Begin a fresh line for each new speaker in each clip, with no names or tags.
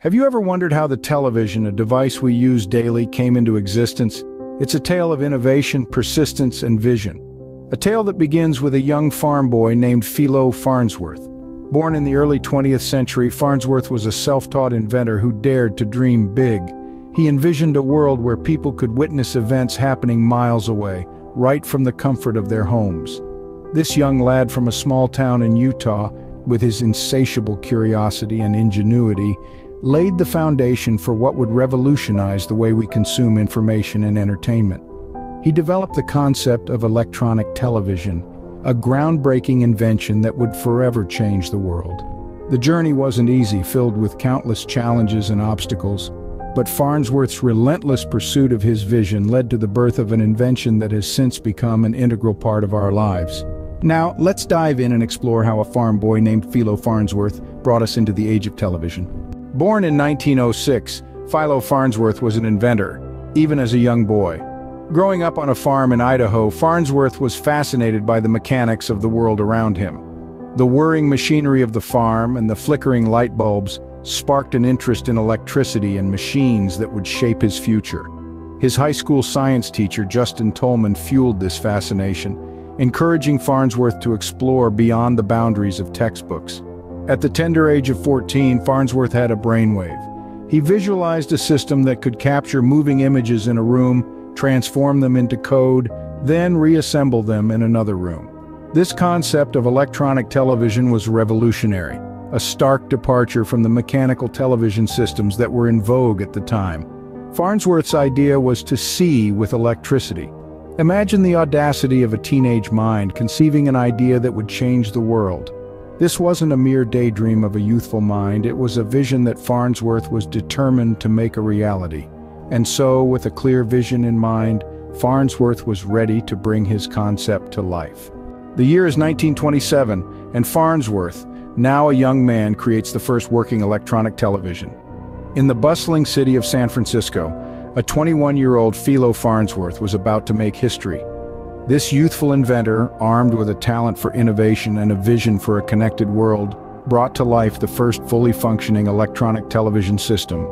Have you ever wondered how the television, a device we use daily, came into existence? It's a tale of innovation, persistence, and vision. A tale that begins with a young farm boy named Philo Farnsworth. Born in the early 20th century, Farnsworth was a self-taught inventor who dared to dream big. He envisioned a world where people could witness events happening miles away, right from the comfort of their homes. This young lad from a small town in Utah, with his insatiable curiosity and ingenuity, laid the foundation for what would revolutionize the way we consume information and entertainment. He developed the concept of electronic television, a groundbreaking invention that would forever change the world. The journey wasn't easy, filled with countless challenges and obstacles, but Farnsworth's relentless pursuit of his vision led to the birth of an invention that has since become an integral part of our lives. Now, let's dive in and explore how a farm boy named Philo Farnsworth brought us into the age of television. Born in 1906, Philo Farnsworth was an inventor, even as a young boy. Growing up on a farm in Idaho, Farnsworth was fascinated by the mechanics of the world around him. The whirring machinery of the farm and the flickering light bulbs sparked an interest in electricity and machines that would shape his future. His high school science teacher, Justin Tolman, fueled this fascination, encouraging Farnsworth to explore beyond the boundaries of textbooks. At the tender age of 14, Farnsworth had a brainwave. He visualized a system that could capture moving images in a room, transform them into code, then reassemble them in another room. This concept of electronic television was revolutionary, a stark departure from the mechanical television systems that were in vogue at the time. Farnsworth's idea was to see with electricity, Imagine the audacity of a teenage mind conceiving an idea that would change the world. This wasn't a mere daydream of a youthful mind, it was a vision that Farnsworth was determined to make a reality. And so, with a clear vision in mind, Farnsworth was ready to bring his concept to life. The year is 1927, and Farnsworth, now a young man, creates the first working electronic television. In the bustling city of San Francisco, a 21-year-old Philo Farnsworth was about to make history. This youthful inventor, armed with a talent for innovation and a vision for a connected world, brought to life the first fully functioning electronic television system.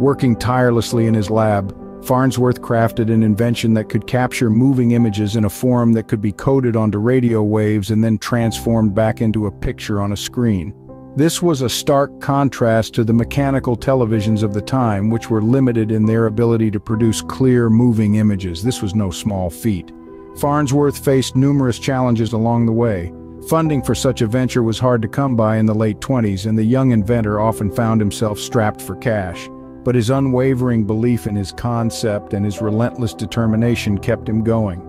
Working tirelessly in his lab, Farnsworth crafted an invention that could capture moving images in a form that could be coded onto radio waves and then transformed back into a picture on a screen. This was a stark contrast to the mechanical televisions of the time, which were limited in their ability to produce clear, moving images. This was no small feat. Farnsworth faced numerous challenges along the way. Funding for such a venture was hard to come by in the late 20s, and the young inventor often found himself strapped for cash. But his unwavering belief in his concept and his relentless determination kept him going.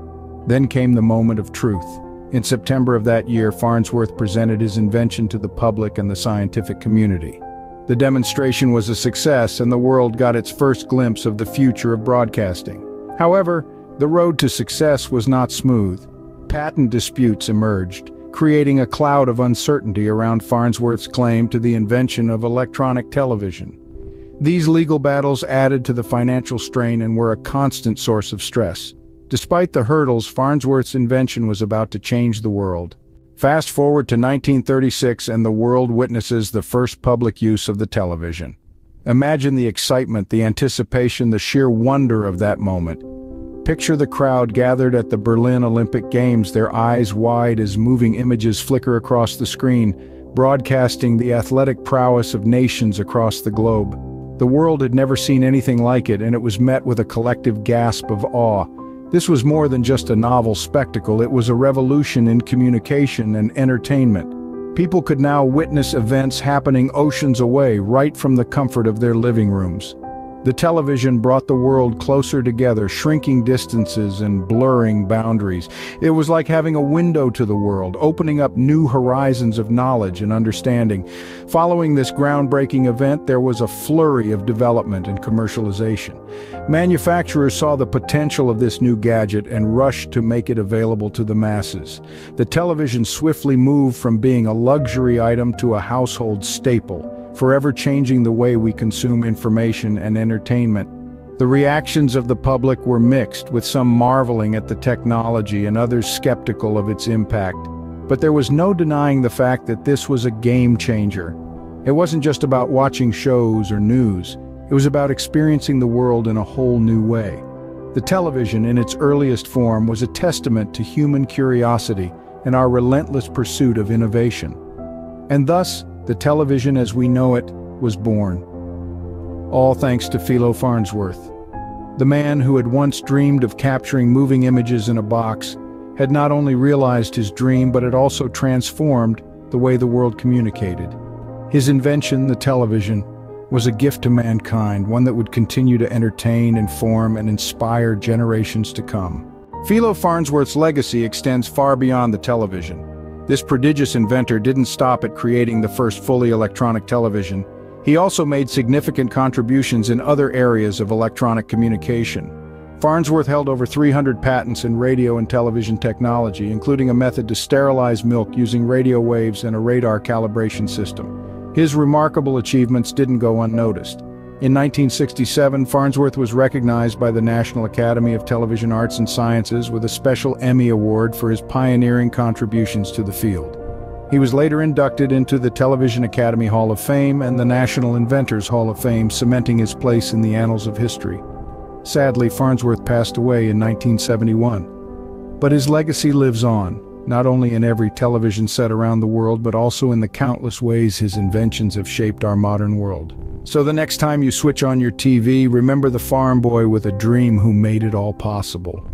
Then came the moment of truth. In September of that year, Farnsworth presented his invention to the public and the scientific community. The demonstration was a success and the world got its first glimpse of the future of broadcasting. However, the road to success was not smooth. Patent disputes emerged, creating a cloud of uncertainty around Farnsworth's claim to the invention of electronic television. These legal battles added to the financial strain and were a constant source of stress. Despite the hurdles, Farnsworth's invention was about to change the world. Fast forward to 1936 and the world witnesses the first public use of the television. Imagine the excitement, the anticipation, the sheer wonder of that moment. Picture the crowd gathered at the Berlin Olympic Games, their eyes wide as moving images flicker across the screen, broadcasting the athletic prowess of nations across the globe. The world had never seen anything like it, and it was met with a collective gasp of awe. This was more than just a novel spectacle, it was a revolution in communication and entertainment. People could now witness events happening oceans away right from the comfort of their living rooms. The television brought the world closer together, shrinking distances and blurring boundaries. It was like having a window to the world, opening up new horizons of knowledge and understanding. Following this groundbreaking event, there was a flurry of development and commercialization. Manufacturers saw the potential of this new gadget and rushed to make it available to the masses. The television swiftly moved from being a luxury item to a household staple forever changing the way we consume information and entertainment. The reactions of the public were mixed, with some marveling at the technology and others skeptical of its impact. But there was no denying the fact that this was a game changer. It wasn't just about watching shows or news, it was about experiencing the world in a whole new way. The television, in its earliest form, was a testament to human curiosity and our relentless pursuit of innovation. And thus, the television as we know it was born. All thanks to Philo Farnsworth. The man who had once dreamed of capturing moving images in a box had not only realized his dream but had also transformed the way the world communicated. His invention, the television, was a gift to mankind, one that would continue to entertain, inform, and inspire generations to come. Philo Farnsworth's legacy extends far beyond the television. This prodigious inventor didn't stop at creating the first fully electronic television. He also made significant contributions in other areas of electronic communication. Farnsworth held over 300 patents in radio and television technology, including a method to sterilize milk using radio waves and a radar calibration system. His remarkable achievements didn't go unnoticed. In 1967, Farnsworth was recognized by the National Academy of Television Arts and Sciences with a special Emmy Award for his pioneering contributions to the field. He was later inducted into the Television Academy Hall of Fame and the National Inventors Hall of Fame, cementing his place in the annals of history. Sadly, Farnsworth passed away in 1971. But his legacy lives on, not only in every television set around the world, but also in the countless ways his inventions have shaped our modern world. So the next time you switch on your TV, remember the farm boy with a dream who made it all possible.